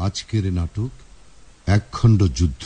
আজকের নাটক একখণ্ড যুদ্ধ।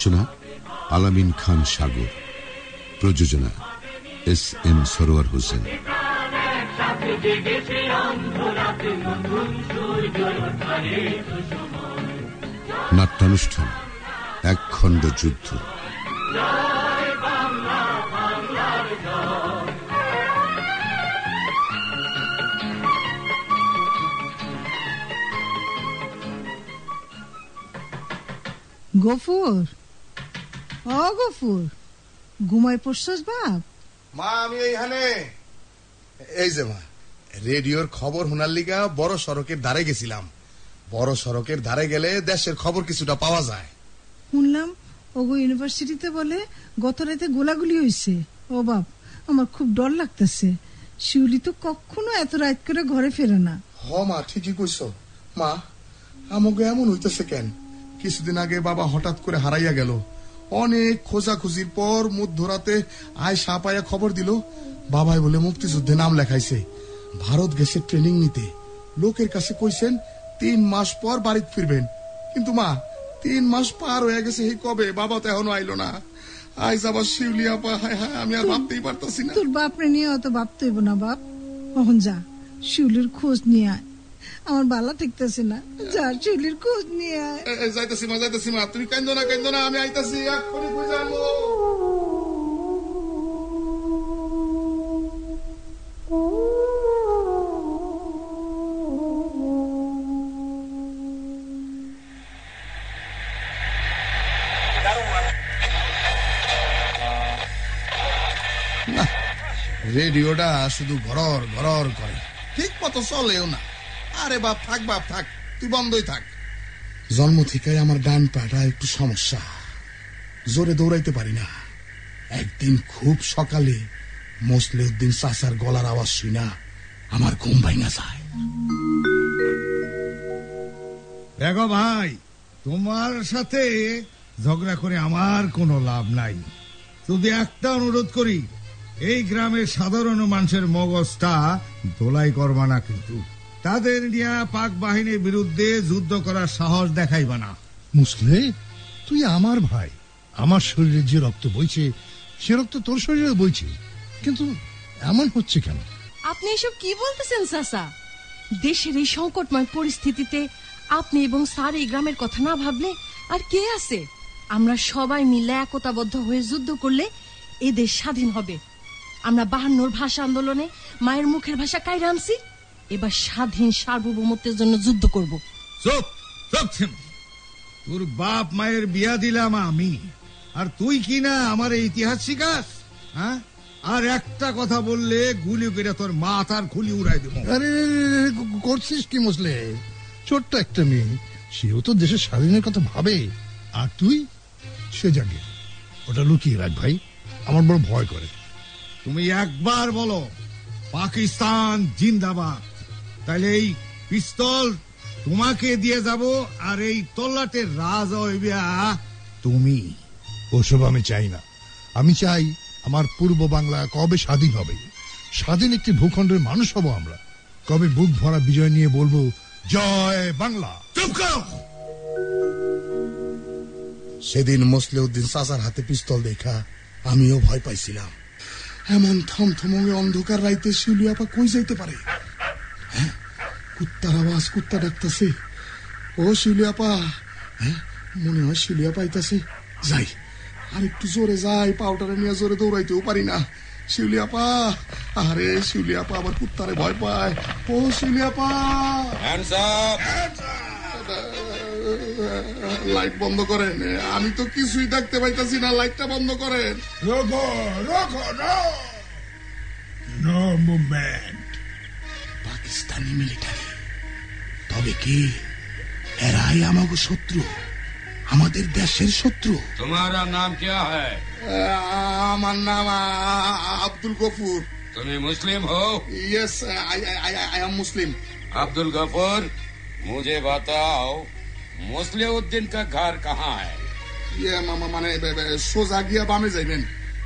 রচনা আলামিন খান সাগর প্রযোজনা এস এম সরোয়ার হোসেন। নাট্যানুষ্ঠান একখণ্ড যুদ্ধ। গফুর ও গফুর ঘুমাই পড়ছস বাপ? মা আমি এইখানে। এই যে মা রেডিওর খবর শোনার লিগা বড় সড়কের ধারে গেছিলাম। বড় সড়কের ধারে গেলে দেশের খবর কিছুটা পাওয়া যায়। শুনলাম ওগো ইউনিভার্সিটিতে বলে গত রাতে গোলাগুলি হইছে। ও বাপ আমার খুব ডর লাগতেছে। শিউলি তো কখনো এত রাত করে ঘরে ফেরে না। হ মা ঠিকই কইছ। মা আমাকে এমন হইতেছে কেন? কিছুদিন আগে বাবা হঠাৎ করে হারাইয়া গেল। অনেক খোঁজাখুঁজির পর মধ্যরাতে আয় সাপায়া খবর দিল, বাবাই বলে, মুক্তিযুদ্ধে নাম লেখাইছে। ভারত গেছে ট্রেনিং নিতে। লোকের কাছে কইছেন, তিন মাস পর বাড়িতে ফিরবেন। কিন্তু মা, তিন মাস পার হয়ে গেছে, এই কবে? বাবা তো এখনও আইলো না। আইজ আবার শিউলি আপা, হায় হায়, আমি আর ভাবতেই পারতাছি না। তোর বাপরে নিয়ে অত ভাবতে হইব না বাপ। কখন যা, শিউলির খোঁজ নিয়ে আয়। আমার বালা ঠেকতেছে না। যা শিউলির খোঁজ নিয়ে আয়। যাইতাছি মা যাইতাছি মা। তুমি কান্দো না কান্দো না আমি আইতাছি এক্ষুনি খুঁজে আনব রেডিওটা শুধু ঘরর ঘরর করে। ঠিক মতো চলেও না। আরে বাপ থাক বাপ থাক। তুই বন্ধই থাক। জন্ম থেকে আমার ডান পাটা একটু সমস্যা। জোরে দৌড়াইতে পারি না। একদিন খুব সকালে মসলে উদ্দিন চাচার গলার আওয়াজ শুই না আমার ঘুম ভাঙা যায়। দেখো ভাই তোমার সাথে ঝগড়া করে আমার কোনো লাভ নাই। শুধু একটা অনুরোধ করি এই গ্রামের সাধারণ মানুষের মগজটা দোলাই করবা না কিন্তু। তাদের নিয়ে পাক বাহিনীর বিরুদ্ধে যুদ্ধ করার সাহস দেখাইবা না। মুসলে তুই আমার ভাই। আমার শরীরে যে রক্ত বইছে সে রক্ত তোর শরীরে বইছে। কিন্তু এমন হচ্ছে কেন? আপনি এসব কি বলতেছেন চাচা দেশের এই সংকটময় পরিস্থিতিতে আপনি এবং স্যার এই গ্রামের কথা না ভাবলে আর কে আছে? আমরা সবাই মিলে একতাবদ্ধ হয়ে যুদ্ধ করলে এ দেশ স্বাধীন হবে। আমরা বাহান্নর ভাষা আন্দোলনে মায়ের মুখের ভাষা কাইরা আনছি। এবার স্বাধীন সার্বভৌমত্বের জন্য যুদ্ধ করব। চুপ চুপ। তোর বাপ মায়ের বিয়া দিলাম আমি। আর তুই কি না আমার এই ইতিহাস শিখাস? হ্যাঁ? আর একটা কথা বললে গুলি করে তোর মাথার খুলি উড়াই দেবো। আরে করছিস কি মুসলে? ছোট্ট একটা মেয়ে সেও তো দেশের স্বাধীনের কথা ভাবে। আর তুই? সে জাগে। ওটা লুকিয়ে রাখ ভাই আমার বড় ভয় করে। তুমি একবার বলো পাকিস্তান জিন্দাবাদ। তাহলে এই পিস্তল তোমাকে দিয়ে যাব আর এই তল্লাটের রাজ হইবা তুমি। ওসব আমি চাই না। আমি চাই আমার পূর্ব বাংলা কবে স্বাধীন হবে? স্বাধীন একটি ভূখণ্ডের মানুষ হব আমরা। কবে বুক ভরা বিজয় নিয়ে বলব জয় বাংলা চুপ করো! সেদিন মসলে উদ্দিন চাচার হাতে পিস্তল দেখা আমিও ভয় পাইছিলাম। এমন থমথমে অন্ধকার রাইতে শিউলি আপা কই যাইতে পারে? হ্যাঁ? কুত্তার আওয়াজ কুত্তা ডাকতেছে। ও শিউলি আপা হ্যাঁ? মনে হয় শিউলি আপা আইতাছে যাই আর একটু জোরে যাই পাউডারে নিয়ে জোরে দৌড়াইতেও পারি না। শিউলি আপা আরে শিউলি আপা আবার কুত্তারে ভয় পায়। ও শিউলি আপা লাইট বন্ধ করেন। আমি তো কিছুই দেখতে পাইতাছি না লাইটটা বন্ধ করেন। রোকো রোকো no! No movement. Pakistani military. তবে কি এরাই আমাকে শত্রু আমাদের দেশের শত্রু तुम्हारा नाम क्या है আমার নাম আব্দুল গফুর तुम्हें मुस्लिम हो yes I am Muslim Abdul Gafur मुझे बताओ मुस्लिउद्दीन का घर कहाँ है ইয়ে মামা মানে বে- বে- সোজা গিয়া বামে যাইবেন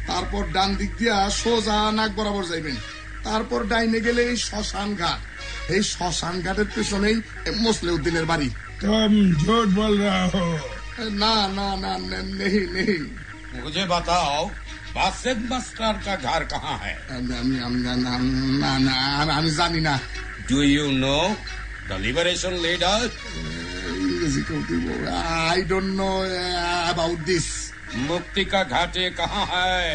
তারপর ডান দিক দিয়া সোজা নাক বরাবর যাইবেন তারপর ডাইনে গেলে এই শ্মশান ঘাট এই শ্মশান ঘাটের পেছনেই মুসলিউদ্দিনের বাড়ি तुम झूठ बोल रहा हो না না না নে- নেই নেই मुझे बताओ बासित मास्टर का घर कहाँ है আমি আমি আমি- না না না না আমি- আমি জানি না do you know the liberation leader ইংরেজি কেউ দিব I don't know about this मुक्ति का घाटे कहाँ है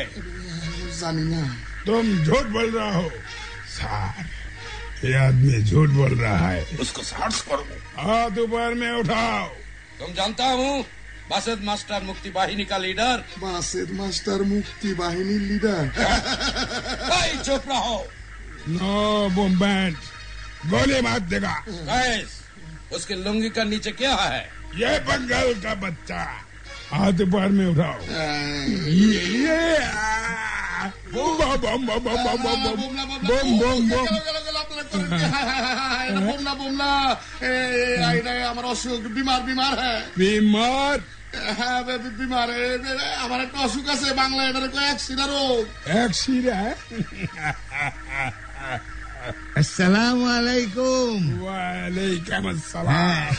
জানি না तुम झूठ बोल रहा हो सर ये आदमी झूठ बोल रहा है। उसको साठ करो। हाथ ऊपर में उठाओ। तुम जानता हूँ बासित मास्टर मुक्ति वाहिनी का लीडर। बासित मास्टर मुक्ति वाहिनी लीडर। भाई चुप रहो। नो बुम्बैंड गोली मार देगा। उसके लुंगी का नीचे क्या है? ये बंगाल का बच्चा। हाथ ऊपर में उठाओ ये ये बम बम बम बम बम बम बम बम बम বুমলা বুমলা আমার অসুখ বিমার বিমার হ্যাঁ बीमार হ্যাঁ বে- বে- বিমার এ, এ, আমার একটা অসুখ আছে বাংলা এটা কয়েক সিনা রোগ एक सिरा है अस्सलाम वालेकुम वालेकुम अस्सलाम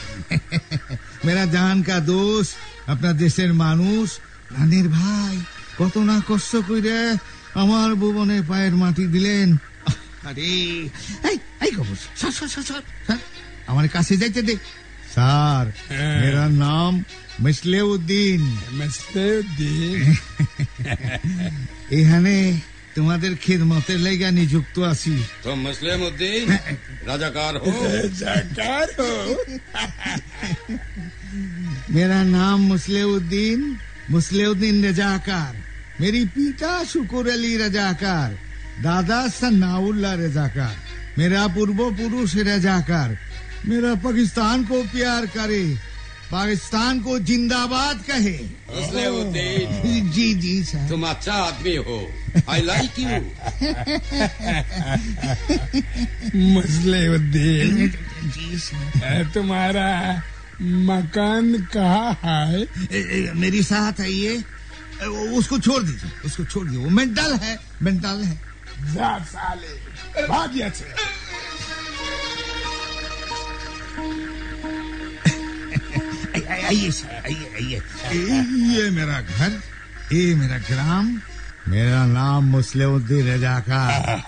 মেরা জান কা দোষ আপনার দেশের মানুষ? রানের ভাই কত না কষ্ট কইরে আমার ভুবনে পায়ের মাটি দিলেন। আরে এই এই খবর সর সর সর সর আমার কাছে যাইতে দে। স্যার হ্যাঁ। মেরা নাম মিসলেউদ্দিন। মিসলেউদ্দিন? এখানে তোমাদের খেদমতের লাইগা নিযুক্ত আছি। তো মুসলিমউদ্দিন হ্যাঁ। রাজাকার হো রাজাকার হো मेरा नाम मुस्लिउद्दीन मुस्लिउद्दीन रजाकार। मेरी पिता शुकुर अली रजाकार दादा सन्नाउल्ला रजाकार। मेरा पूर्व पुरुष रजाकार। मेरा पाकिस्तान को प्यार करे पाकिस्तान को जिंदाबाद कहे। मुस्लिउद्दीन। जी जी सर। तुम अच्छा आदमी हो। I like you Musleuddin. Ji sir. तुम्हारा मकान कहाँ है? ए, ए, मेरी साथ ए, वो- उसको छोड़ दीजिए उसको छोड़ दीजिए। वो मेंटल है मेंटल है। जा साले भाग यहाँ से आइए आइए, आइए सर आइए। आइए ये मेरा घर ये मेरा ग्राम मेरा नाम मुस्लिउद्दीन रजाकार।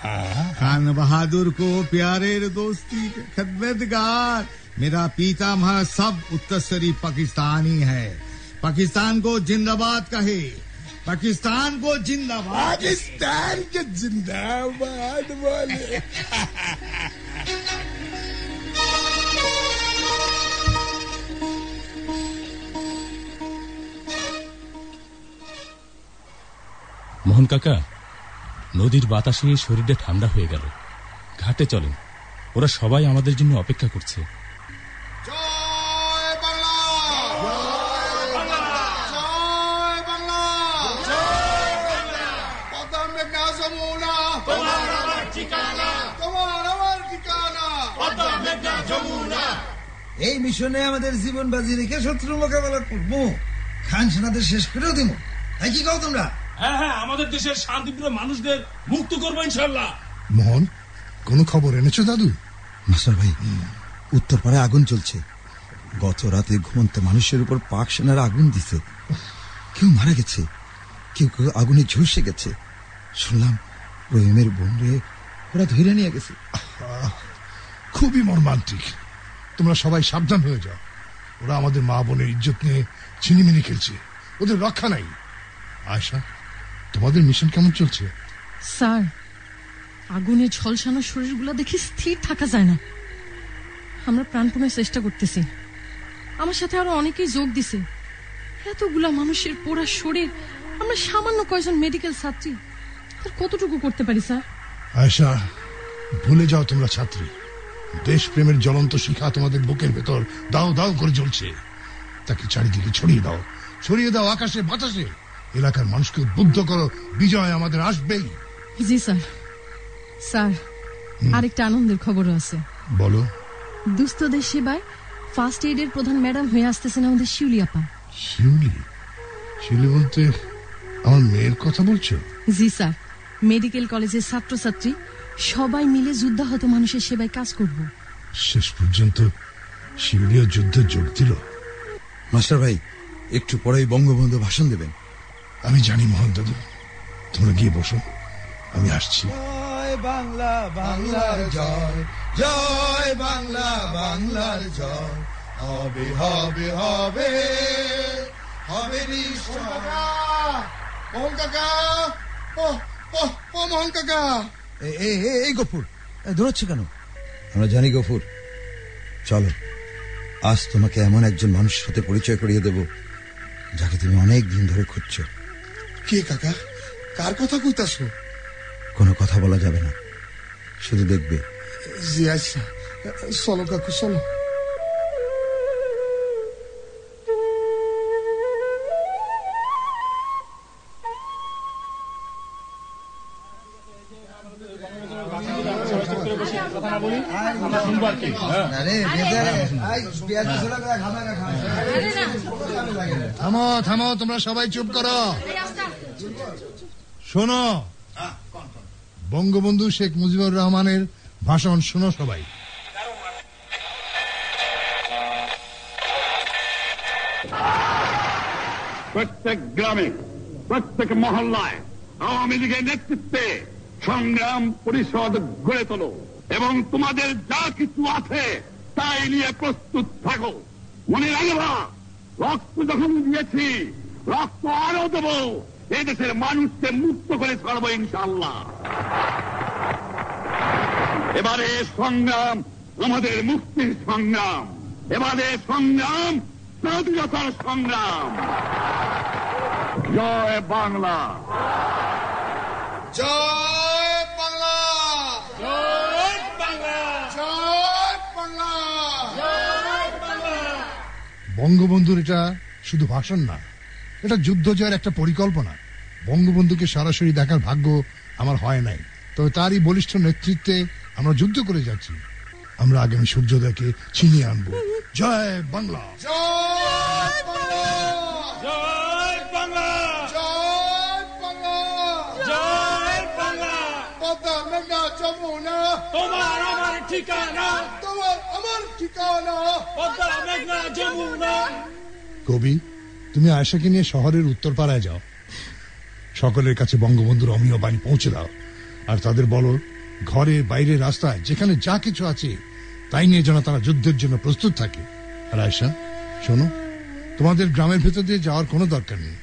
खान बहादुर को प्यारे दोस्ती खदमतगार। मेरा पिता मह सब उत्तरसरी पाकिस्तानी है पाकिस्तान को जिंदाबाद कहे पाकिस्तान को जिंदाबाद पाकिस्तान के जिंदाबाद बोले মোহন কাকা নদীর বাতাসে শরীরটা ঠান্ডা হয়ে গেল ঘাটে চলেন ওরা সবাই আমাদের জন্য অপেক্ষা করছে এই মিশনে আমাদের জীবন বাজি রেখে শত্রু মোকাবেলা করব। খান সেনাদের শেষ করেও দিব। তাই কি কও তোমরা? হ্যাঁ হ্যাঁ আমাদের দেশের শান্তিপ্রিয় মানুষদের মুক্ত করব ইনশাল্লাহ মোহন কোনো খবর এনেছো দাদু? মাস্টার ভাই উত্তর পাড়ে আগুন চলছে গত রাতে ঘুমন্ত মানুষের উপর পাক সেনারা আগুন দিছে। কেউ মারা গেছে কেউ কেউ আগুনে ঝলসে গেছে। শুনলাম রহিমের বোন রে ওরা ধরে নিয়ে গেছে। খুবই মর্মান্তিক। তোমরা সবাই সাবধান হয়ে যাও। ওরা আমাদের মা বোনের ইজ্জত নিয়ে ছিনিমিনি খেলছে। ওদের রক্ষা নাই। আয়সা তোমাদের মিশন কেমন চলছে? স্যার আগুনে ঝলসানো শরীরগুলো দেখি স্থির থাকা যায় না। আমরা প্রাণপণে চেষ্টা করতেছি। আমার সাথে আরও অনেকেই যোগ দিছে। এতগুলা মানুষের পোড়া শরীর আমরা সামান্য কয়জন মেডিকেল ছাত্রী আর কতটুকু করতে পারি স্যার? আয়সা ভুলে যাও তোমরা ছাত্রী। দেশপ্রেমের জ্বলন্ত শিখা তোমাদের বুকের ভেতর দাও দাও করে জ্বলছে। তাকে চারিদিকে ছড়িয়ে দাও ছড়িয়ে দাও আকাশে বাতাসে। এলাকার মানুষকে উদ্বুদ্ধ করো বিজয় আমাদের আসবেই। জি স্যার। স্যার আরেকটা আনন্দের খবরও আছে। বলো। দুস্থদের সেবায় ফার্স্ট এইডের প্রধান ম্যাডাম হয়ে আসতেছেন আমাদের শিউলি আপা। শিউলি? শিউলি বলতে আমার মেয়ের কথা বলছো? জি স্যার। মেডিকেল কলেজের ছাত্রছাত্রী সবাই মিলে যুদ্ধাহত মানুষের সেবায় কাজ করব। শেষ পর্যন্ত শিউলিও যুদ্ধে যোগ দিল। মাস্টার ভাই একটু পরেই বঙ্গবন্ধু ভাষণ দেবেন। আমি জানি মোহন দাদু তোমরা গিয়ে বসো আমি আসছি। জয় বাংলা বাংলার জয় জয় বাংলা বাংলার জয়। হবে হবে হবে হবে মোহন কাকা ও ও ও মোহন কাকা। এই গফুর। দৌড়চ্ছে কেন? আমরা জানি গফুর। চলো আজ তোমাকে এমন একজন মানুষ সাথে পরিচয় করিয়ে দেব যাকে তুমি অনেক দিন ধরে খুঁজছ। কে কাকা? কার কথা কইতাছ? কোনো কথা বলা যাবে না। শুধু দেখবে। জি আচ্ছা চলো কাকু চলো। থামো থামো তোমরা সবাই চুপ করো। শোনো। বঙ্গবন্ধু শেখ মুজিবুর রহমানের ভাষণ শোনো সবাই। প্রত্যেক গ্রামে প্রত্যেক মহল্লায় আওয়ামী লীগের নেতৃত্বে সংগ্রাম পরিষদ গড়ে তোলো। এবং তোমাদের যা কিছু আছে, তাই নিয়ে প্রস্তুত থাকো। মনে রাখবা রক্ত যখন দিয়েছি, রক্ত আরও দেব। এদেশের মানুষকে মুক্ত করে ছাড়বো ইনশাল্লাহ এবারে সংগ্রাম, আমাদের মুক্তির সংগ্রাম। এবারে সংগ্রাম, স্বাধীনতার সংগ্রাম। জয় বাংলা। জয় বাংলা জয় বাংলা জয় বাংলা জয় বাংলা বঙ্গবন্ধুর এটা শুধু ভাষণ না এটা যুদ্ধ জয়ের একটা পরিকল্পনা। বঙ্গবন্ধুকে সরাসরি দেখার ভাগ্য আমার হয় নাই। তবে তারই বলিষ্ঠ নেতৃত্বে আমরা যুদ্ধ করে যাচ্ছি। আমরা আগামী সূর্যোদয়কে ছিনিয়ে আনব। জয় বাংলা। জয় বাংলা। জয় বাংলা। জয় বাংলা। জয় বাংলা। পদ্মা মেঘনা যমুনা। তোমার আমার ঠিকানা। কবি তুমি আয়সাকে নিয়ে শহরের উত্তরপাড়ায় যাও। সকলের কাছে বঙ্গবন্ধুর অমীয় বাণী পৌঁছে দাও। আর তাদের বলো ঘরে বাইরে রাস্তায় যেখানে যা কিছু আছে তাই নিয়ে যেন তারা যুদ্ধের জন্য প্রস্তুত থাকে। আর আয়সা শোনো তোমাদের গ্রামের ভেতর দিয়ে যাওয়ার কোনো দরকার নেই।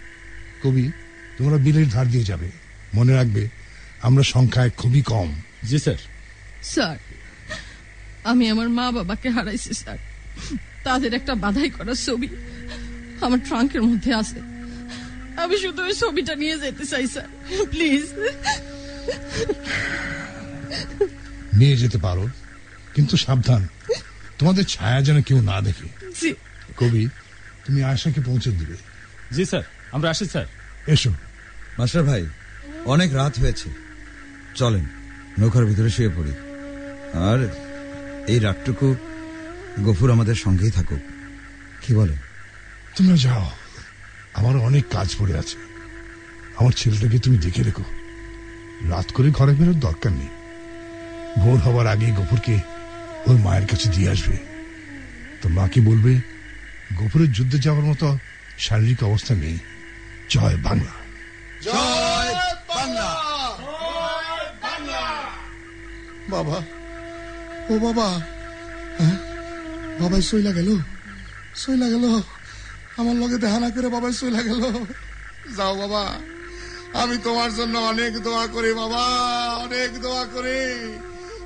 কবি তোমরা বিলের ধার দিয়ে যাবে। মনে রাখবে আমরা সংখ্যায় খুবই কম। জি স্যার। স্যার আমি আমার মা বাবাকে হারাইছি স্যার। তাদের একটা বাধাই করা ছবি আমার ট্রাঙ্কের মধ্যে আছে। আমি শুধু ওই ছবিটা নিয়ে যেতে চাই স্যার। প্লিজ। নিয়ে যেতে পারো কিন্তু সাবধান। তোমাদের ছায়া যেন কেউ না দেখে। জি। কবি তুমি আয়সাকে পৌঁছে দিবে। জি স্যার। আমরা আসি স্যার। এসো। মাস্টার ভাই অনেক রাত হয়েছে। চলেন নৌকার ভিতরে শুয়ে পড়ি। আর এই রাতটুকু গফুর আমাদের সঙ্গেই থাকুক। কি বলে? তোমরা যাও। আমার অনেক কাজ পড়ে আছে। আমার ছেলেটাকে তুমি দেখে রেখো। রাত করে ঘরে বেরোর দরকার নেই। ভোর হওয়ার আগে গফুরকে ওর মায়ের কাছে দিয়ে আসবে। তো মাকে বলবে? গফুরের যুদ্ধে যাওয়ার মতো শারীরিক অবস্থা নেই। জয় বাংলা! জয় বাংলা! বাবা ও বাবা। হ্যাঁ? বাবাই সইলা গেল? সইলা গেল? আমার লগে দেখা না করে বাবাই সইলা গেল। যাও বাবা। আমি তোমার জন্য অনেক দোয়া করি বাবা, অনেক দোয়া করি।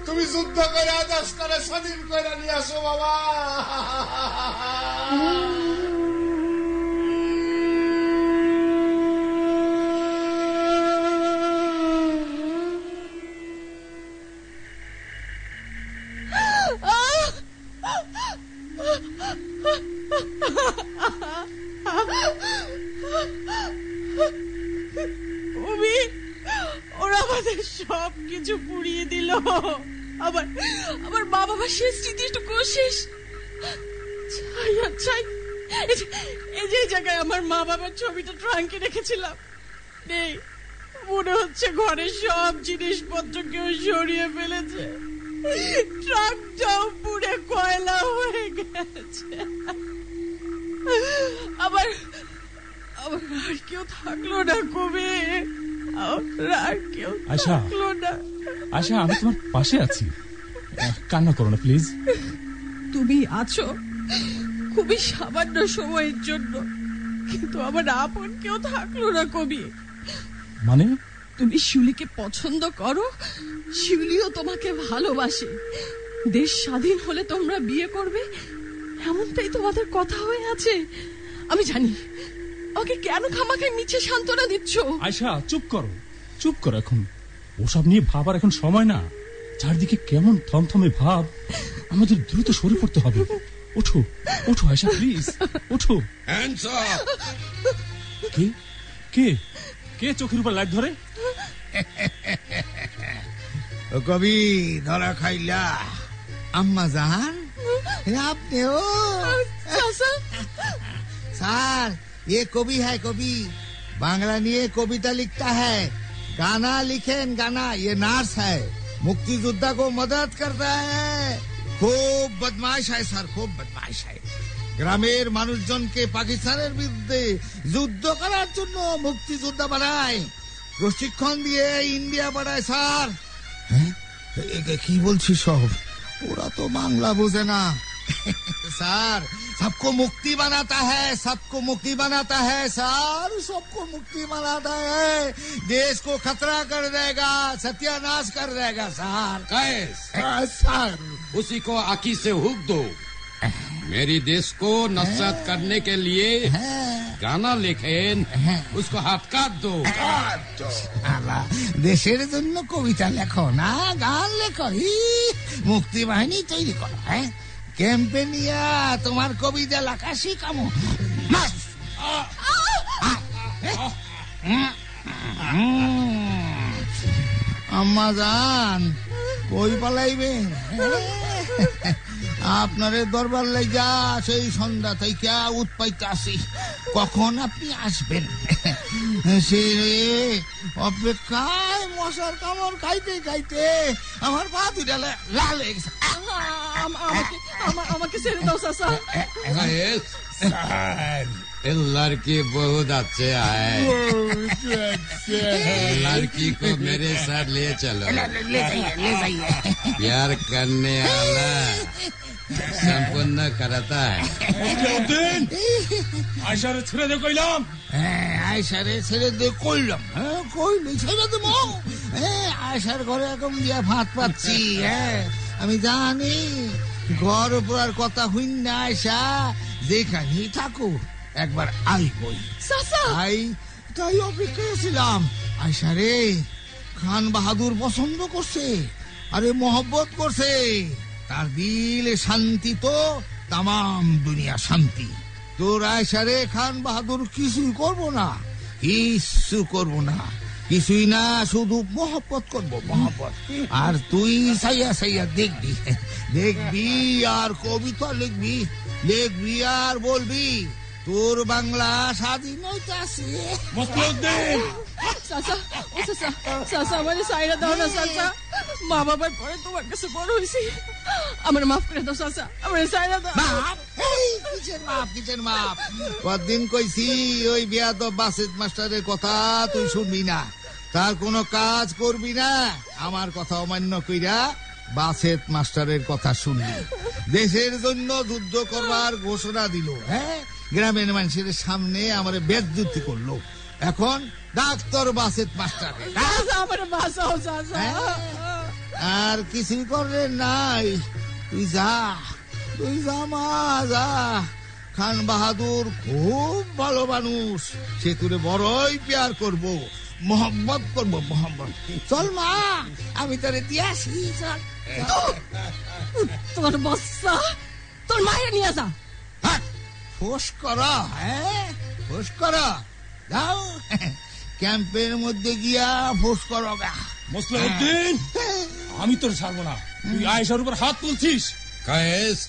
তুমি যুদ্ধ করে আদাস করে স্বাধীন করে নিয়ে আসো বাবা। আবার মা শেষ স্মৃতিটুকু শেষ আর ছাই এই যে- জায়গায় আমার মা বাবার ছবিটা ট্রাঙ্কে রেখেছিলাম। নেই মনে হচ্ছে ঘরের সব জিনিসপত্র কেউ সরিয়ে ফেলেছে। ট্রাকটাও পুড়ে কয়লা হয়ে গেছে। আবার আবার আর কেউ থাকল না কবি আর কেউ থাকল না। আশা আমি তোমার পাশে আছি। কান্না করো না প্লিজ তুমি আছো খুবই সামান্য সময়ের জন্য কিন্তু আমার আপন কেউ থাকল না কবি। মানে? তুমি শিউলিকে পছন্দ করো শিউলিও তোমাকে ভালোবাসে। দেশ স্বাধীন হলে তোমরা বিয়ে করবে এমনটাই তোমাদের কথা হয়ে আছে। আমি জানি ওকে কেন খামাকে মিছে সান্ত্বনা দিচ্ছ? আয়শা চুপ করো চুপ করো এখন। ওসব নিয়ে ভাবার এখন সময় না। চারদিকে কেমন থমথমে ভাব আমাদের দ্রুত সরে পড়তে হবে ওঠো ওঠো আয়শা প্লিজ ওঠো কে কে কে চোখের উপর লাইট ধরে ও কবি ধরা খাইলা আম্মা জাহান আপনি ও सर ये कवि है कवि बांग्ला निये कविता लिखता है गाना लिखेन गाना ये नार्स है मुक्ति योद्धा को मदद करता है খুব বদমাইশ হয় স্যার খুব বদমাইশ হয় গ্রামের মানুষজনকে পাকিস্তানের বিরুদ্ধে যুদ্ধ করার জন্য মুক্তিযোদ্ধা বানায় প্রশিক্ষণ দিয়ে ইন্ডিয়া বানায় স্যার হ্যাঁ? এ- কি বলছিস সব ওরা তো বাংলা বোঝে না सर सबको मुक्ति बनाता है सबको मुक्ति बनाता है सर सबको मुक्ति बनाता है देश को खतरा कर देगा सत्यानाश कर देगा सर कैस सर उसी को आखी से हुक दो मेरी देश को नसरत करने के लिए गाना लिखेन उसको हटका दो আলা, দেশের জন্য কবিতা লেখো না গান লেখো ই, মুক্তি বাহিনী তৈরি করো হ্যাঁ ক্যাম্পে নিয়া তোমার কবিতা লেখা শিখামো মাস। আম্মা যান, কই পালাইবেন আপনারে দরবার লাইগা সেই সন্ধ্যা থেকে উৎপাইতে আসি। কখন আপনি আসবেন? সে অপেক্ষায় মশার কামড় খাইতে খাইতে আমার পা দুটা লাল হয়ে আমাকে আমা- আমাকে ছেড়ে দাও চাচা कैस ये लड़की बहुत अच्छे है लड़की को मेरे साथ ले चलो ले ले जाइए ले जाइए प्यार करने वाला संपूर्ण करता है আয়সারে ছেড়ে দে কইলাম হ্যাঁ আয়সারে ছেড়ে দিয়ে কইলাম হ্যাঁ কইলি ছেড়ে দেবো হ্যাঁ আয়সার ঘরে এখন দিয়া ভাত পাচ্ছি হ্যাঁ আমি জানি ঘর উপর কথা হইন না আয়সা যেখানেই থাকুক একবার আইবই তাই তাই অপেক্ষায় ছিলাম আয়সা রে খান বাহাদুর পছন্দ করছে আরে মহব্বত করছে। তার দিলে শান্তি তো তামাম দুনিয়া শান্তি। তোর আয়সা রে খান বাহাদুর কিছুই করব না কিছু করব না। কিছুই না শুধু মহব্বত করব মহব্বত। আর তুই সাইয়া সাইয়া দেখবি দেখবি আর কবিতা লিখবি লিখবি আর বলবি তোর বাংলা স্বাধীন হইতাছে। মসলিউদ্দিন চাচা ও চাচা চাচা আমার সাইরা দাও না চাচা। মা বাবার পরে তোমার কাছে বড় হয়েছি আমার মাফ করে দাও আমার সাইরা দাও। কদিন কইছি ওই বিয়া তো বাসিত মাস্টারের কথা তুই শুনবি না। তার কোনো কাজ করবি না। আমার কথা অমান্য কইরা বাসেত মাস্টারের কথা শুনবি। দেশের জন্য যুদ্ধ করবার ঘোষণা দিল হ্যাঁ? গ্রামের মানুষের সামনে আমার বেদযুদ্ধি করল। এখন ডাক্তার বাসেত মাস্টার। চাচা আর কিছুই করলে নাই। তুই যা তুই যা মা যা। খান বাহাদুর খুব ভালো মানুষ। সে তুলে বড়ই প্যার করব। মোহাম্মত করব মোহাম্মত চল মা আমি তোরে দিয়ে আসি চল তোর বস্তা তোর মায়ের নিয়ে যা ফোস করা হ্যাঁ ফোস করো যাও ক্যাম্পের মধ্যে গিয়া ফোস করো গা মুসলিউদ্দিন আমি তোর ছাড়বো না তুই আয়েশার উপর হাত তুলছিস कैस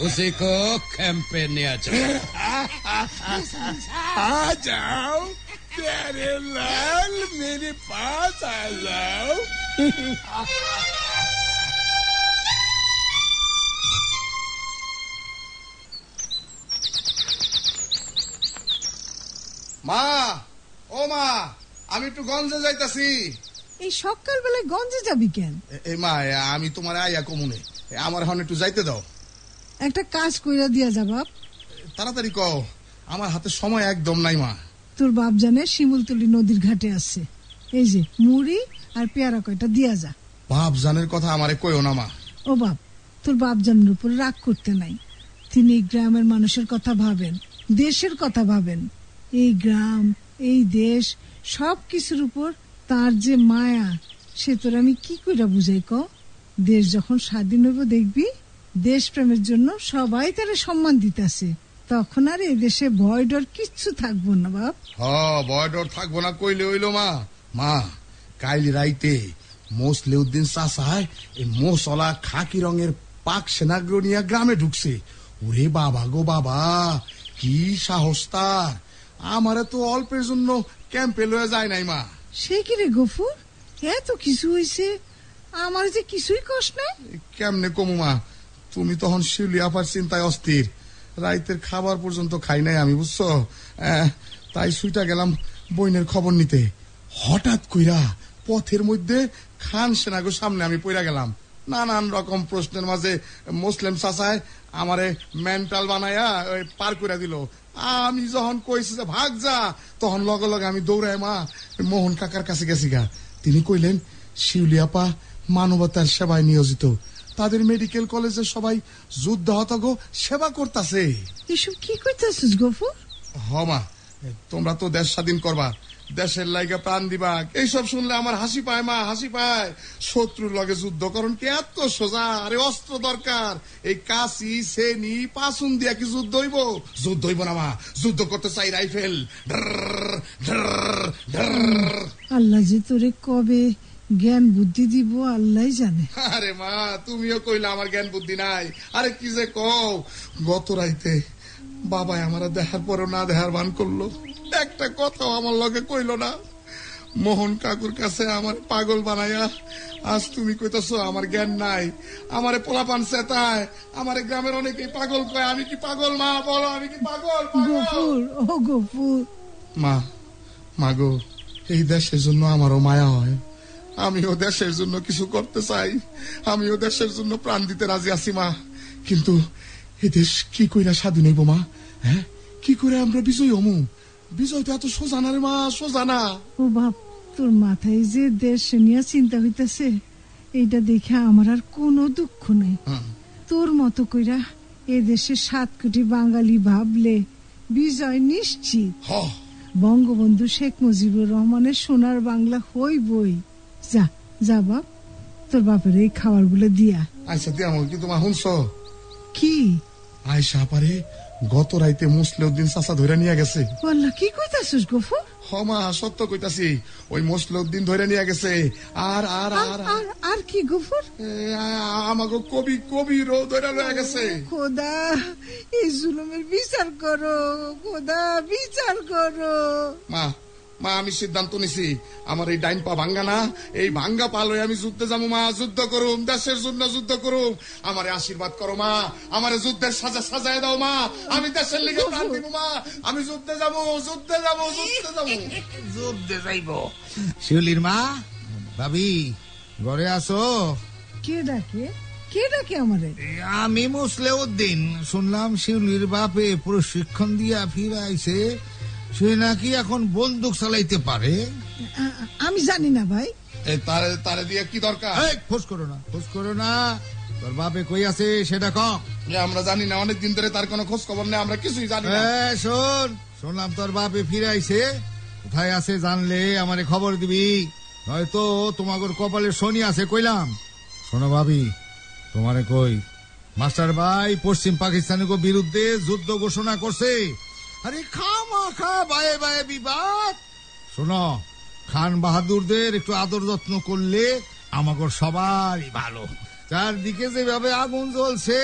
उसी को कैंप पे ले आ जाओ आ जाओ प्यारे लाल मेरे पास आ जाओ মা ও মা আমি একটু গঞ্জে যাইতাছি এই সকালবেলায় গঞ্জে যাবি কেন এ- এই মা এ, আমি তোমার আইয়া কমুনে এ, আমার এখন একটু যাইতে দাও একটা কাজ কইরা দিয়া যা বাপ তাড়াতাড়ি কও আমার হাতে সময় একদম নাই মা তোর বাপ জানে শিমুলতলি নদীর ঘাটে আছে। এই যে মুড়ি আর পেয়ারা কয়টা দিয়া যা। বাপ জানের কথা আমারে কইও না মা। ও বাপ তোর বাপ জানের উপর রাগ করতে নাই। তিনি গ্রামের মানুষের কথা ভাবেন দেশের কথা ভাবেন। এই গ্রাম এই দেশ সব কিছুর উপর তার যে মায়া সে তোর আমি কি কইরা বুঝাই ক দেশ যখন স্বাধীন হইব দেখবি দেশপ্রেমের জন্য সবাই তারে সম্মান দিতেছে। তখন আর এই দেশে ভয় ডর কিচ্ছু থাকব না বাপ। হ বয় ডর থাকব না কইলে হইল মা। মা কাইলি রাইতে মোসলে উদ্দিন চাষায় এই মোসলা খাকি রঙের পাক সেনাগ্রনিয়া গ্রামে ঢুকছে। ওরে বাবা গো বাবা কি সাহস তার। আমারে তো অল্পের জন্য ক্যাম্পে লয়ে যায় নাই মা। সে কি রে গফুর এত কিছু হইছে। আমার যে কিছুই কষ্ট নাই। কেমনে কমু মা? তুমি তখন শিউলি আপার চিন্তায় অস্থির। রাইতের খাবার পর্যন্ত খাই নাই আমি, বুঝছ? তাই সুইটা গেলাম বইনের খবর নিতে। হঠাৎ কইরা পথের মধ্যে খান সেনাগো সামনে আমি পইরা গেলাম। নানান রকম প্রশ্নের মাঝে মুসলিম চাচায় আমারে মেন্টাল বানায়া, ওই পার করে দিল, আমি যখন কইছি যে ভাগ যা, তখন লগে লগে আমি দৌড়াই মা, মোহন কাকার কাছে গেছি গা। তিনি কইলেন শিউলিয়াপা মানবতার সেবায় নিয়োজিত। তাদের মেডিকেল কলেজে সবাই যুদ্ধ হতাগ সেবা করতাছে। এসব কি কইতাছিস গফুর? হমা তোমরা তো দেশ স্বাধীন করবা দেশের লাইগা প্রাণ দিবা। এইসব শুনলে আমার হাসি পায় মা হাসি পায়। শত্রুর লগে যুদ্ধ করণ কি এত সোজা? আরে অস্ত্র দরকার। এই কাশি সেনি পাসুন দিয়া কি যুদ্ধ হইব? যুদ্ধ হইব না মা যুদ্ধ করতে চাই রাইফেল। আল্লাহ যে তোরে কবে জ্ঞান বুদ্ধি দিব আল্লাহ জানে। আরে মা তুমিও কইলা আমার জ্ঞান বুদ্ধি নাই। আরে কি যে কও গত রাইতে বাবাই আমার দেখার পরেও না দেখার বান করল। একটা কথাও আমার লগে কইলো না। মোহন কাকুর কাছে আমার পাগল বানাইয়া আজ তুমি কইতাছো আমার জ্ঞান নাই। আমারে পোলাপান সেতায় আমার গ্রামের অনেকেই পাগল কয় আমি কি পাগল মা? বলো আমি কি পাগল? পাগল? গফুর ও গফুর। মা মাগো এই দেশের জন্য আমারও মায়া হয়। আমিও দেশের জন্য কিছু করতে চাই। আমিও দেশের জন্য প্রাণ দিতে রাজি আছি মা। কিন্তু এ দেশ কি কইরা স্বাধীন হইব মা? হ্যাঁ? কি করে আমরা বিজয় হমু? বিজয় তো এত সোজা না রে মা সোজা না। ও বাপ তোর মাথায় যে দেশ নিয়ে চিন্তা হইতাছে এইটা দেখে আমার আর কোনো দুঃখ নাই। তোর মতো কইরা এ দেশে সাত কোটি বাঙালি ভাবলে বিজয় নিশ্চিত। বঙ্গবন্ধু শেখ মুজিবুর রহমানের সোনার বাংলা হইবই। যা যা বাপ। তোর বাপের এই খাবারগুলো দিয়া। আচ্ছা দিয়া মা কিন্তু মা শুনছ? কি? আয়সা পারে গত রাইতে মুসলে উদ্দিন চাচা ধরে নিয়ে গেছে। বললা কি কইতাছিস গফুর হমা সত্য কইতাছি ওই মুসলে উদ্দিন ধরে নিয়ে গেছে। আর আর আর আর। আর কি গফুর? আমাকে কবি কবি রো ধরে লয়ে গেছে। খোদা এই জুলুমের বিচার করো খোদা বিচার করো। মা মা আমি সিদ্ধান্ত নিছি আমার এই ডাইন পা ভাঙ্গা না এই ভাঙ্গা পা লয়ে আমি যুদ্ধে যাব মা যুদ্ধ করুম দেশের জন্য যুদ্ধ করুম। আমারে আশীর্বাদ করো মা আমারে যুদ্ধের সাজা সাজায় দাও মা আমি দেশের লিগে প্রাণ দিব মা আমি যুদ্ধে যাব যুদ্ধে যাব যুদ্ধে যাব। যুদ্ধে যাইব। শিউলির মা ভাবি ঘরে আসো কে ডাকে? কে ডাকে আমারে? আমি মুসলে উদ্দিন শুনলাম শিউলির বাপে প্রশিক্ষণ দিয়া ফিরাইছে। সে নাকি এখন বন্দুক চালাইতে পারে? আমি জানি না ভাই। তারে তারে দিয়ে কি দরকার? এই, ফোঁস করো না। ফোঁস করো না। তোর বাপে কই আছে সেটা কম এ, আমরা জানি না অনেক দিন ধরে তার কোনো খোঁজ খবর নেই আমরা কিছুই জানি না। শোন শুনলাম তোর বাপে ফিরে ফিরাইছে। কোথায় আছে জানলে আমারে খবর দিবি। হয়তো তোমাগর কপালে শনি আছে কইলাম। শোনো ভাবি তোমারে কই মাস্টার ভাই পশ্চিম পাকিস্তানের বিরুদ্ধে যুদ্ধ ঘোষণা করছে। আরে খামা খা বায়ে বায়ে বিবাদ। শোনো খান বাহাদুরদের একটু আদর যত্ন করলে আমাকে সবারই ভালো। চারদিকে যেভাবে আগুন জ্বলছে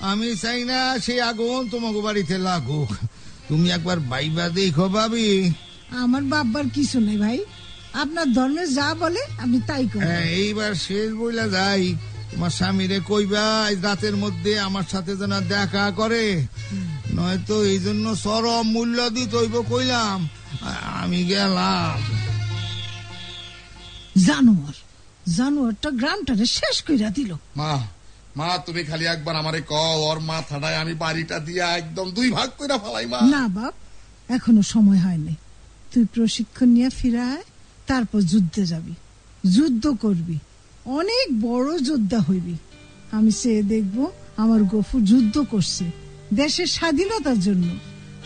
আমি চাই না সেই আগুন তোমাকে বাড়িতে লাগুক। তুমি একবার বাইবা দেখো ভাবি। আমার বাবার কিছু নেই ভাই। আপনার ধর্মে যা বলে আমি তাই করি। হ্যাঁ, এইবার শেষ বইলা যাই। তোমার স্বামীরে কইবা রাতের মধ্যে আমার সাথে যেন দেখা করে। নয়তো এই জন্য চরম মূল্য দিত হইব কইলাম। আমি গেলাম। জানোয়ার জানোয়ারটা গ্রামটারে শেষ কইরা দিল। মা মা তুমি খালি একবার আমারে কও ওর মাথাটায় আমি বাড়িটা দিয়া একদম দুই ভাগ কইরা ফেলাই মা। না বাপ এখনও সময় হয়নি। তুই প্রশিক্ষণ নিয়ে ফিরায় তারপর যুদ্ধে যাবি। যুদ্ধ করবি। অনেক বড় যোদ্ধা হইবি। আমি সে দেখব আমার গফু যুদ্ধ করছে। দেশের স্বাধীনতার জন্য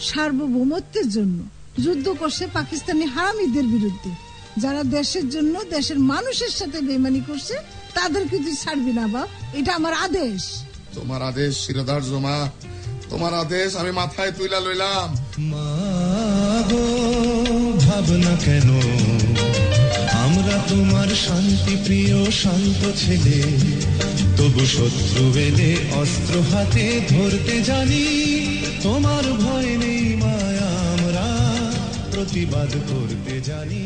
সার্বভৌমত্বের জন্য যুদ্ধ করছে পাকিস্তানি হারামিদের বিরুদ্ধে। যারা দেশের জন্য দেশের মানুষের সাথে বেমানি করছে তাদেরকে তুই ছাড়বি না বাপ। এটা আমার আদেশ। তোমার আদেশ শিরোধার্য জমা তোমার আদেশ আমি মাথায় তুইলা লইলাম। ভাবনা কেন? আমরা তোমার শান্তি প্রিয় শান্ত ছেলে। তবু শত্রু এলে অস্ত্র হাতে ধরতে জানি। তোমার ভয় নেই মায়া আমরা, প্রতিবাদ করতে জানি।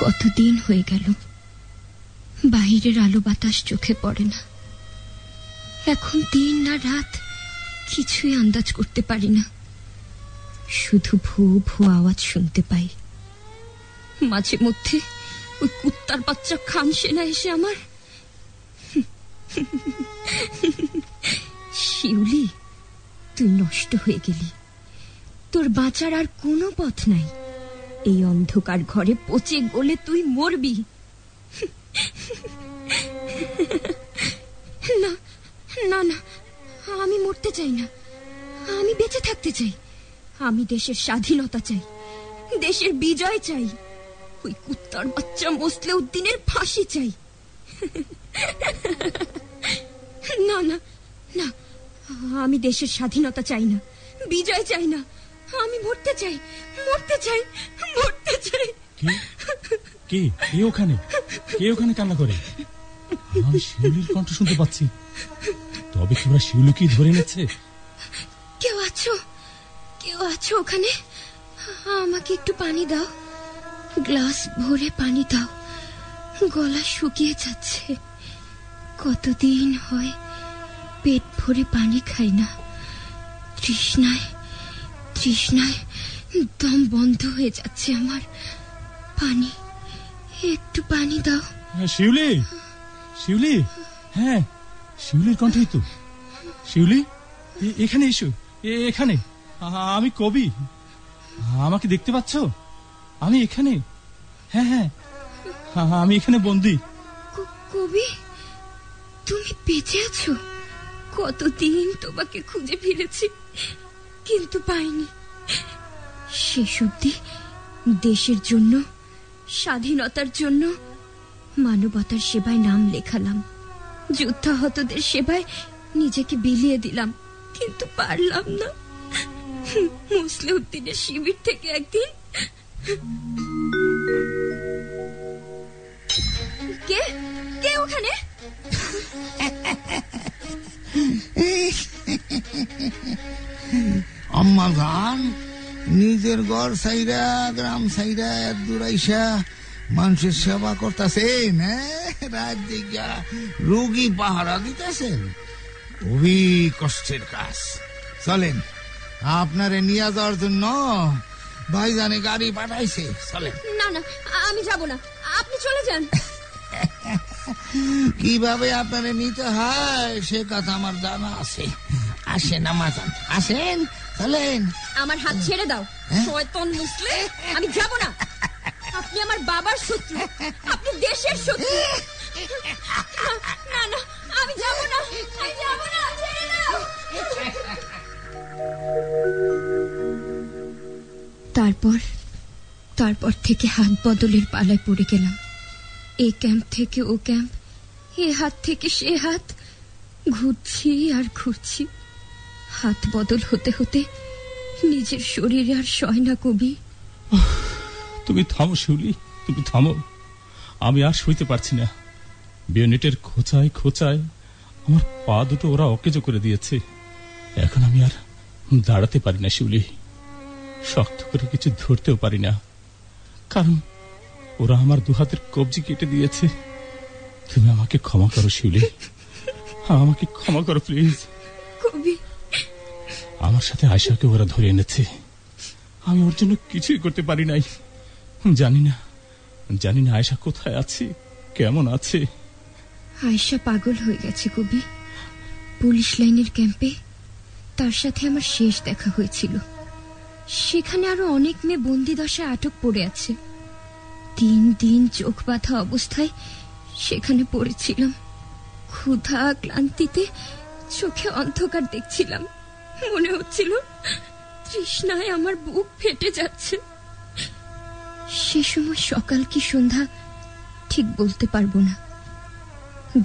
কতদিন হয়ে গেল? বাইরের আলো বাতাস চোখে পড়ে না। এখন দিন না রাত, কিছুই আন্দাজ করতে পারি না। শুধু ভু ভু আওয়াজ শুনতে পাই। মাঝে মধ্যে ওই কুত্তার বাচ্চা খান সেনা এসে আমার? শিউলি, তুই নষ্ট হয়ে গেলি। তোর বাঁচার আর কোনো পথ নাই। এই অন্ধকার ঘরে পচে গলে তুই মরবি। না না না, আমি মরতে চাই না। আমি বেঁচে থাকতে চাই। আমি দেশের স্বাধীনতা চাই। দেশের বিজয় চাই। ওই কুত্তার বাচ্চা মসলে উদ্দিনের ফাঁসি চাই। না না না আমি দেশের স্বাধীনতা চাই না বিজয় চাই না আমি মরতে চাই মরতে চাই মরতে চাই। কে? কে? ওখানে? কে ওখানে কান্না করে? আমি শিউলির কণ্ঠ শুনতে পাচ্ছি। তবে কি ওরা শিউলিকেই ধরে নেছে কেউ আছো? কেউ আছো ওখানে? আমাকে একটু পানি দাও। গ্লাস ভরে পানি দাও। গলা শুকিয়ে যাচ্ছে। কতদিন হয় পেট ভরে পানি খাই না। তৃষ্ণায় তৃষ্ণায় দম বন্ধ হয়ে যাচ্ছে আমার। পানি একটু পানি দাও। হ্যাঁ, শিউলি শিউলি হ্যাঁ শিউলির কণ্ঠই তো। শিউলি এখানে এসো এখানে। আমি কবি। আমাকে দেখতে পাচ্ছ? আমি এখানে? হ্যাঁ হ্যাঁ। আ- আমি এখানে বন্দি। কবি, তুমি বেঁচে আছো। কতদিন তোমাকে খুঁজে ফিরেছি, কিন্তু পাইনি। শেষ অব্দি দেশের জন্য, স্বাধীনতার জন্য মানবতার সেবায় নাম লেখালাম। যুদ্ধাহতদের সেবায় নিজেকে বিলিয়ে দিলাম, কিন্তু পারলাম না। মুসলিউদ্দিনের শিবির থেকে একদিন কে? কে ওখানে? আম্মা গান নিজের ঘর সাইরা গ্রাম সাইরা দূরাইসা মানুষের সেবা করতেছেন রাত দিকা রোগী পাহারা দিতেছেন। খুবই কষ্টের কাজ। চলেন, আপনারে নিয়ে যাওয়ার জন্য ভাইজানে গাড়ি পাঠাইছে। চলেন না না আমি যাব না। আপনি চলে যান। কীভাবে আপনারে নিতে হয় সে কথা আমার জানা আছে। আসেন আমার আসেন চলেন। আমার হাত ছেড়ে দাও। শয়তন মুসলে আমি যাব না। আপনি আমার বাবার শত্রু। আপনি দেশের শত্রু। তারপর তারপর থেকে হাত বদলের পালায় পড়ে গেলাম। এ ক্যাম্প থেকে ও ক্যাম্প, এ হাত থেকে সে হাত। ঘুরছি আর ঘুরছি। হাত বদল হতে হতে নিজের শরীরে আর সয় না কবি। তুমি থামো শিউলি, তুমি থামো। আমি আর সইতে পারছি না। বিয়নেটের খোঁচায় খোঁচায় আমার পা দুটো ওরা অকেজো করে দিয়েছে। এখন আমি আর দাঁড়াতে পারি না শিউলি। শক্ত করে কিছু ধরতেও পারি না। কারণ ওরা আমার দু হাতের কবজি কেটে দিয়েছে। তুমি আমাকে ক্ষমা করো শিউলি। আমাকে ক্ষমা করো প্লিজ। কবি। আমার সাথে আয়সাকে ওরা ধরে এনেছে। আমি ওর জন্য কিছুই করতে পারি নাই। জানি না জানি না আয়সা কোথায় আছে কেমন আছে। আয়সা পাগল হয়ে গেছে কবি। পুলিশ লাইনের ক্যাম্পে তার সাথে আমার শেষ দেখা হয়েছিল। সেখানে আরও অনেক মেয়ে বন্দি দশায় আটক পড়ে আছে। তিন দিন চোখ বাঁধা অবস্থায় সেখানে পড়েছিলাম। ক্ষুধা ক্লান্তিতে চোখে অন্ধকার দেখছিলাম। মনে হচ্ছিল তৃষ্ণায় আমার বুক ফেটে যাচ্ছে। সে সময় সকাল কি সন্ধ্যা ঠিক বলতে পারব না।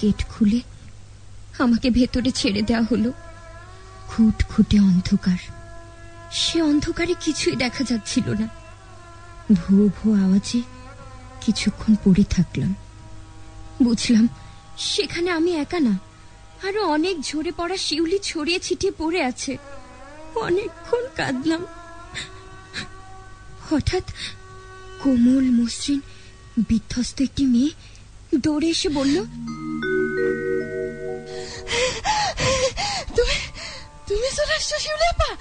গেট খুলে আমাকে ভেতরে ছেড়ে দেওয়া হলো। খুট খুটে অন্ধকার। সে অন্ধকারে কিছুই দেখা যাচ্ছিল না। ভুয়ো ভুয়ো আওয়াজে কিছুক্ষণ পড়ে থাকলাম। বুঝলাম সেখানে আমি একা না, আরও অনেক ঝরে পড়া শিউলি ছড়িয়ে ছিটিয়ে পড়ে আছে। অনেকক্ষণ কাঁদলাম। হঠাৎ কোমল মসৃণ বিধ্বস্ত একটি মেয়ে দৌড়ে এসে বলল, তুমি তুমি চলে শিউলি আপা?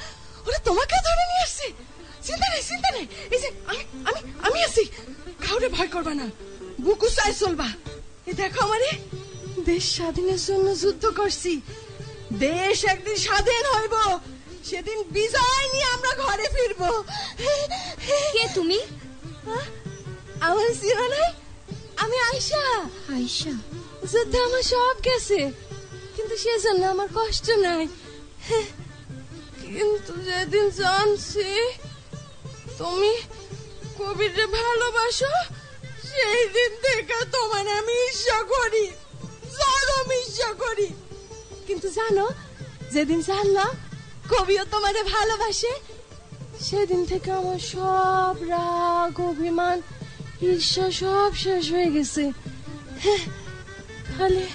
ওরা তোমাকে ধরে নিয়ে আসছে। চিন্তা নেই চিন্তা নেই। এই যে আমি আমি আমি আছি। কাউরে ভয় করবা না। বুকু চাই চলবা। এই দেখো আমারে দেশ স্বাধীনের জন্য যুদ্ধ করছি। দেশ একদিন স্বাধীন হইব। সেদিন বিজয় নিয়ে আমরা ঘরে ফিরবো। কে তুমি? আমার সিরা নাই। আমি আয়সা আয়সা যুদ্ধ আমার সব গেছে। কিন্তু সেজন্য আমার কষ্ট নাই। কিন্তু যেদিন জানছি তুমি কবিরে ভালোবাসো সেই দিন থেকে তোমার আমি ঈর্ষা করি চরম ঈর্ষা করি। কিন্তু জানো যেদিন জানলাম কবিও তোমারে ভালোবাসে সেদিন থেকে আমার সব রাগ অভিমান ঈর্ষা সব শেষ হয়ে গেছে। হ্যাঁ, খালি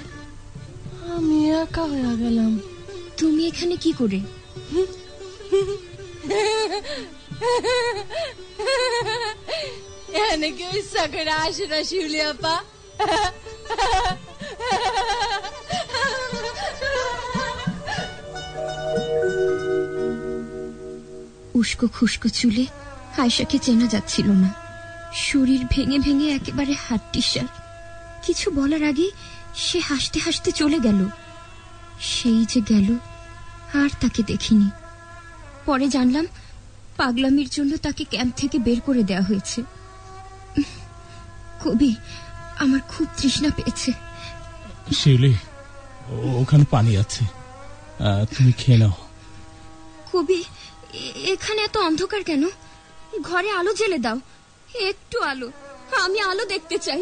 আমি একা হয়ে গেলাম। তুমি এখানে কি করে? আসে না শিউলি আপা উস্কো খুস্কো চুলে আয়সাকে চেনা যাচ্ছিল না শরীর ভেঙে ভেঙে একেবারে হাট্টিসার কিছু বলার আগে সে হাসতে হাসতে চলে গেল সেই যে গেল আর তাকে দেখিনি পরে জানলাম পাগলামির জন্য তাকে ক্যাম্প থেকে বের করে দেওয়া হয়েছে। কবি আমার খুব তৃষ্ণা পেয়েছে। শিউলি ওখানে পানি আছে। তুমি খেয়ে নাও। কবি এখানে এত অন্ধকার কেন? ঘরে আলো জ্বেলে দাও। একটু আলো। আমি আলো দেখতে চাই।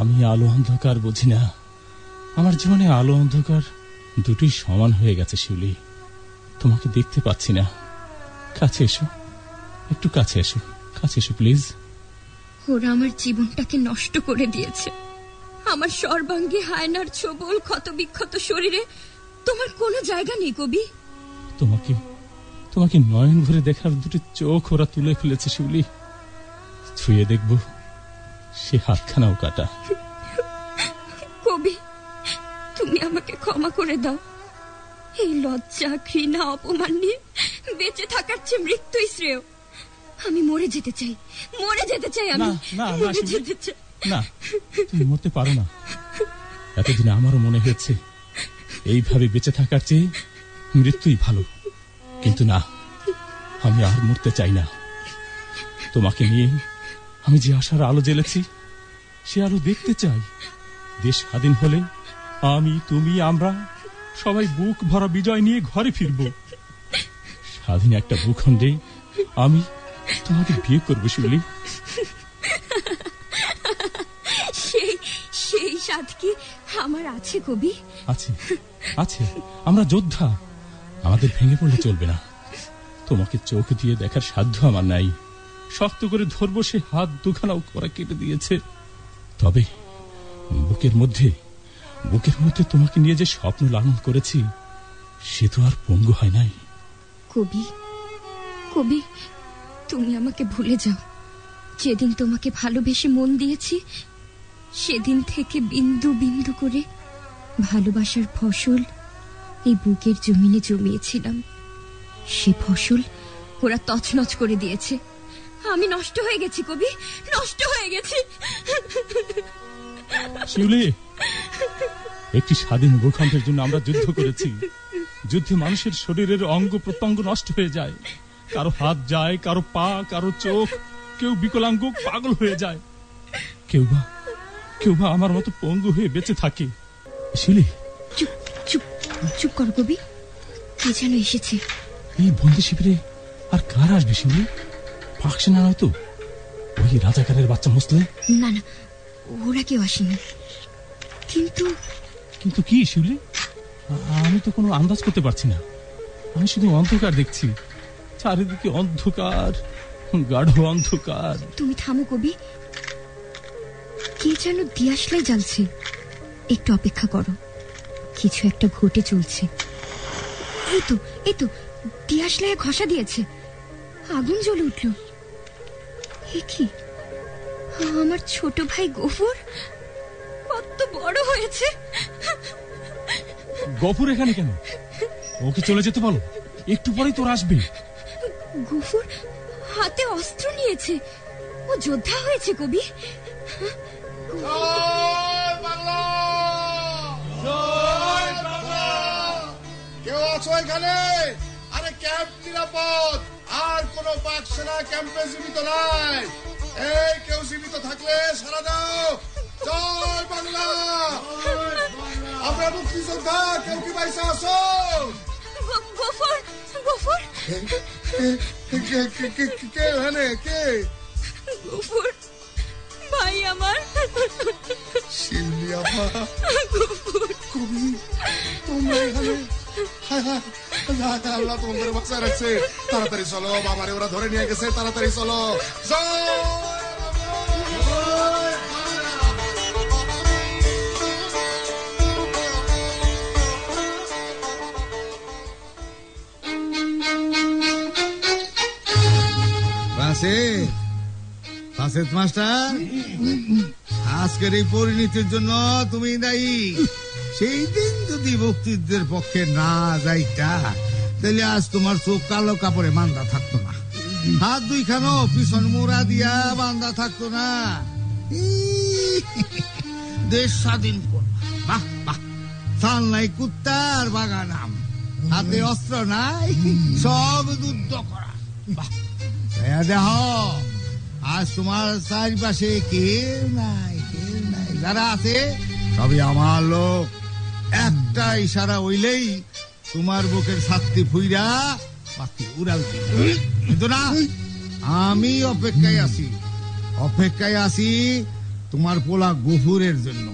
আমি আলো অন্ধকার বুঝি না। আমার জীবনে আলো অন্ধকার দুটোই সমান হয়ে গেছে শিউলি। তোমাকে দেখতে পাচ্ছি না। কাছে এসো। একটু কাছে এসো। কাছে এসো প্লিজ। ওরা আমার জীবনটাকে নষ্ট করে দিয়েছে। আমার সর্বাঙ্গে হায়নার ছোবল ক্ষত বিক্ষত শরীরে তোমার কোনো জায়গা নেই কবি। তোমাকে তোমাকে নয়ন ভরে দেখার দুটি চোখ ওরা তুলে ফেলেছে শিউলি। ছুঁয়ে দেখব সে হাতখানাও কাটা। কবি তুমি আমাকে ক্ষমা করে দাও। এই লজ্জা ঘৃণা অপমান নিয়ে বেঁচে থাকার চেয়ে মৃত্যুই শ্রেয়। আমি মরে যেতে চাই মরে যেতে চাই আমি মরে যেতে চাই। না তুমি মরতে পারো না। এতদিন আমারও মনে হয়েছে এইভাবে বেঁচে থাকার চেয়ে মৃত্যুই ভালো। কিন্তু না আমি আর মরতে চাই না। তোমাকে নিয়ে আমি যে আশার আলো জ্বেলেছি সে আলো দেখতে চাই। দেশ স্বাধীন হলে আমি তুমি আমরা সবাই বুক ভরা বিজয় নিয়ে ঘরে ফিরব। স্বাধীন একটা ভূখণ্ডে আমি তোমাকে বিয়ে করব শিবলি সেই সেই স্বাদ কি আমার আছে কবি? আছে আছে। আমরা যোদ্ধা। আমাদের ভেঙে পড়লে চলবে না। তোমাকে চোখ দিয়ে দেখার সাধ্য আমার নাই। শক্ত করে ধরবো সে হাত দুখানাও করা কেটে দিয়েছে। তবে বুকের মধ্যে বুকের মধ্যে তোমাকে নিয়ে যে স্বপ্ন লালন করেছি সে তো আর পঙ্গু হয় নাই। কবি কবি তুমি আমাকে ভুলে যাও। যেদিন তোমাকে ভালোবেসে মন দিয়েছি সেদিন থেকে বিন্দু বিন্দু করে ভালোবাসার ফসল এই বুকের জমিনে জমিয়েছিলাম। সে ফসল ওরা তছনছ করে দিয়েছে। আমি নষ্ট হয়ে গেছি কবি নষ্ট হয়ে গেছি। শিউলি! একটি স্বাধীন ভূখণ্ডের জন্য আমরা যুদ্ধ করেছি। যুদ্ধে মানুষের শরীরের অঙ্গ প্রত্যঙ্গ নষ্ট হয়ে যায়। কারও হাত যায় কারও পা কারও চোখ কেউ বিকলাঙ্গ পাগল হয়ে যায়। কেউ বা কেউ বা আমার মতো পঙ্গু হয়ে বেঁচে থাকে। শিউলি চুপ চুপ চুপ কর কবি। কে যেন এসেছে? এই বন্দি শিবিরে আর কার আসবে শিউলি পাকছে না নয়তো ওই রাজাকারের বাচ্চা মুসলে না না ওরা কেউ আসেনি। কিন্তু কিন্তু কি শিউলি? আমি তো কোনো আন্দাজ করতে পারছি না। আমি শুধু অন্ধকার দেখছি। চারিদিকে অন্ধকার গাঢ় অন্ধকার। তুমি থামো কবি। কে যেন দিয়াশলাই জ্বালছে। একটু অপেক্ষা করো। কিছু একটা ঘটে চলছে। এই তো এই তো দিয়াশলায় ঘষা দিয়েছে। আগুন জ্বলে উঠল। এ কি? আমার ছোট ভাই গফুর? বড় হয়েছে। গফুর এখানে কেন? ওকে চলে যেতে বলো। একটু পরেই তোর আসবে। গফুর হাতে অস্ত্র নিয়েছে। ও যোদ্ধা হয়েছে কবি। কেউ আছো এখানে? আরে ক্যাম্প নিরাপদ। আর কোন পাক সেনা ক্যাম্পে জীবিত নাই। এই কেউ জীবিত থাকলে সারা দাও। জয় বাংলা! আমরা মুক্তিযোদ্ধা কেউ কি পাইসা আসো গফুর গফুর। কে কে কে- গফুর ভাই আমার। শিল্পী আপা কবি তোমরা এখানে? আল্লাহ তোমাদের বাঁচায় রাখছে। তাড়াতাড়ি চলো বাবারে ওরা ধরে নিয়ে গেছে তাড়াতাড়ি চলো। জয়! রাশেদ মাস্টার আজকের এই পরিণতির জন্য তুমি দায়ী। সেই দিন যদি বক্তৃত্বের পক্ষে না যাইতা, তাহলে আজ তোমার চোখ কালো কাপড়ে বান্ধা থাকতো না। হাত দুইখানো পিছন মোড়া দিয়া বান্ধা থাকতো না। দেশ স্বাধীন করবা বাহ বাহ। সাল নাই কুত্তার বাগানাম হাতে অস্ত্র নাই, সব যুদ্ধ করা। বাহ। দেহ আজ তোমার চারিপাশে কেউ নাই কেউ নাই। যারা আছে, সবই আমার লোক। একটা ইশারা হইলেই তোমার বুকের ছাত্রী ফুইরা পাখি উড়াল কিন্তু না, আমি অপেক্ষায় আছি। অপেক্ষায় আছি তোমার পোলা গফুরের জন্য।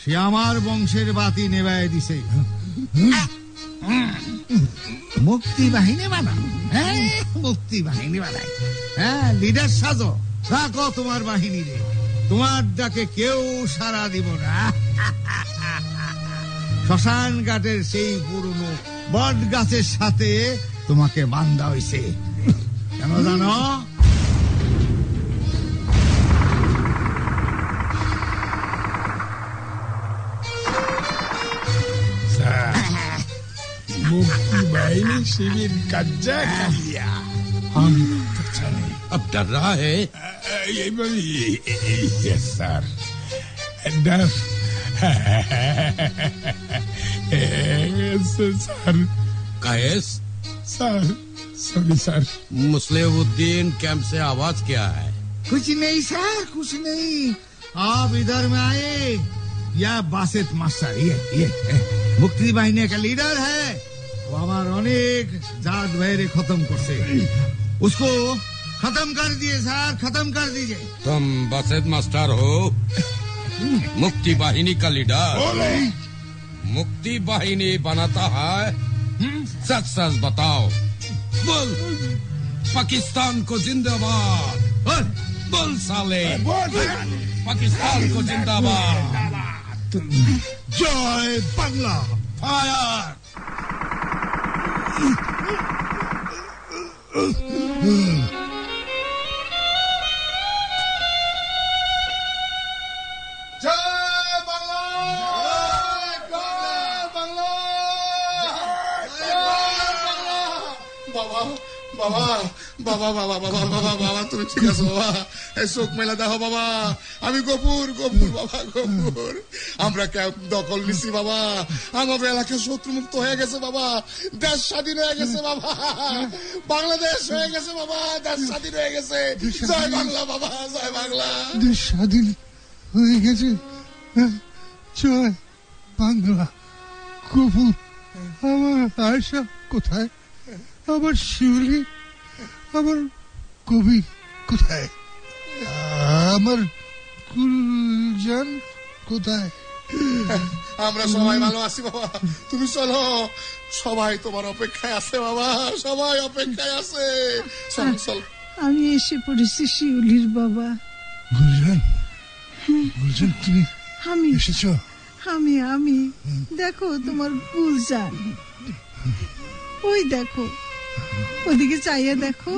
সে আমার বংশের বাতি নেবায় দিছে। মুক্তি বাহিনী বানাও। হ্যাঁ মুক্তি বাহিনী বানাই। হ্যাঁ লিডার সাজো। রাখো তোমার বাহিনী রে। তোমার ডাকে কেউ সারা দিব না। শ্মশান ঘাটের সেই পুরনো বট গাছের সাথে তোমাকে বান্ধা হইছে। কেন জানো? शिविर कब्जा कर लिया हम तो चले अब डर रहा है। ये यस सर डर। Sir कहेस sir sorry sir Muslimuddin camp से आवाज़ क्या है? कुछ नहीं सर कुछ नहीं। आप इधर में आए। या बासित मास्टर ये ये। ये, मुक्ति बाहिनी का लीडर है। वो हमारे अनेक जात बहरे खत्म करसे उसको खत्म कर दिए सर खत्म कर दीजिए तुम बसत मास्टर हो मुक्ति वाहिनी का लीडर मुक्ति वाहिनी बनाता है सच सच बताओ बोल पाकिस्तान को जिंदाबाद बोल, बोल साले पाकिस्तान को जिंदाबाद জয় বাংলা फायर বাবা বাবা বাবা বাবা বাবা বাবা বাবা তুমি ঠিক আছো বাবা। এই মেলা দেখো বাবা। আমি গপুর গপুর বাবা গপুর আমরা ক্যাম্প দখল নিছি বাবা। আমাদের এলাকা শত্রু মুক্ত হয়ে গেছে বাবা। দেশ স্বাধীন হয়ে গেছে বাবা। বাংলাদেশ হয়ে গেছে বাবা। দেশ স্বাধীন হয়ে গেছে। জয় বাংলা বাবা জয় বাংলা। দেশ স্বাধীন হয়ে গেছে হ্যাঁ, জয় বাংলা। কবুল আমার আয়সা কোথায়? আমার শিউলি আমার কবি কোথায়? আমার কুলজান কোথায়? আমরা সবাই ভালো আছি বাবা। তুমি চলো। সবাই তোমার অপেক্ষায় আছে বাবা। সবাই অপেক্ষায় আছে। চল চল। আমি এসে পড়েছি শিউলির বাবা। গুলজান? গুলজান তুমি আমি এসেছ? আমি আমি। দেখো তোমার গুলজান। ওই দেখো ওদিকে চাইয়া দেখো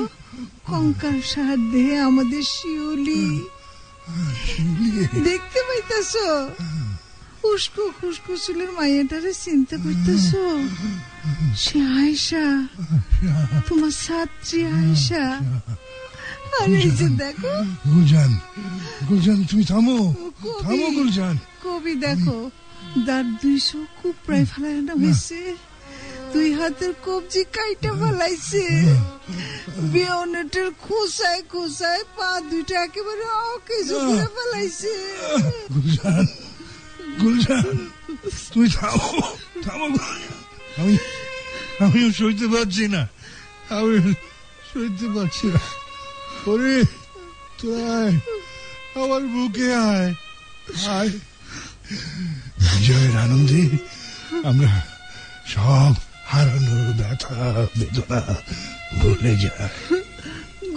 কঙ্কাল সার দেহে আমাদের শিউলি। দেখতে পাইতেছ? উস্কো খুস্কো চুলের মাইয়াটারে চিন্তা করতেছ? সে আয়সা তোমার ছাত্রী আয়সা আর এই যে দেখো। গুলজান গুলজান তুমি থামো থামো কবি গুলজান। কবি দেখো দাঁত দুইশো খুব প্রায় ফেলায় না হয়েছে। দুই হাতের কবজি কাইটা ফেলাইছে। বেয়নেটের খোসায় খোসায় পা দুইটা একেবারে অকেজ করে ফেলাইছে। গুলজান গুলজান তুমি থামো থামো। আমি আমি সইতে পারছি না। আমি সইতে পারছি না। ওরে তুই আয় আমার বুকে আয়। আয়। বিজয়ের আনন্দে আমরা সব হারানোর ব্যথা বেদনা ভুলে যাই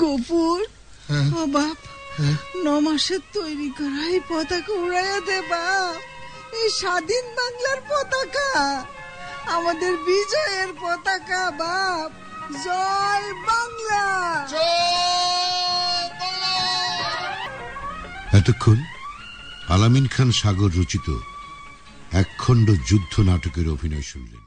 গোপুর ও বাপ ন মাসের তৈরি করা এই পতাকা উড়াইয়া দে বাপ। এই স্বাধীন বাংলার পতাকা আমাদের বিজয়ের পতাকা বাপ। জয় বাংলা। এতক্ষণ আলামিন খান সাগর রচিত একখণ্ড যুদ্ধ নাটকের অভিনয় শুনলেন।